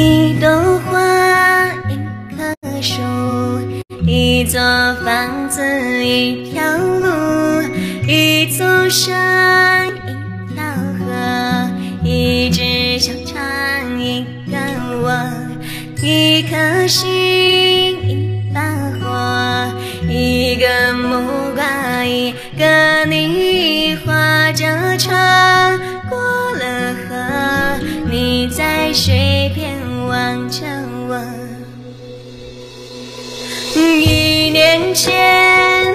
一朵花，一棵树，一座房子，一条路，一座山，一条河，一只小船，一个我，一颗心，一把火，一个木瓜，一个你，划着船。水边。望着我，一年前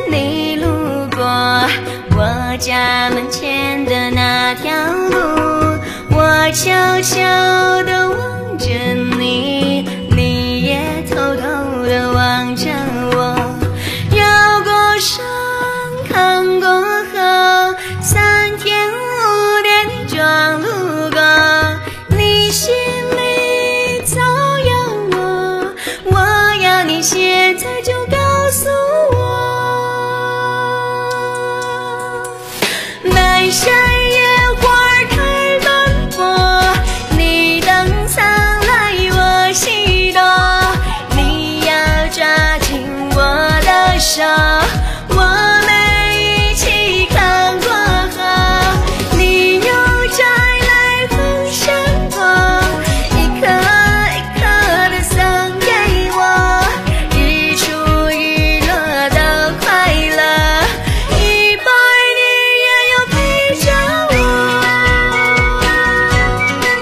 你路过我家门前的那条路，我悄悄地望着你，你也偷偷地望着我，绕过山，现在就告诉我，南山野花开满坡，你登上来我西躲，你要抓紧我的手，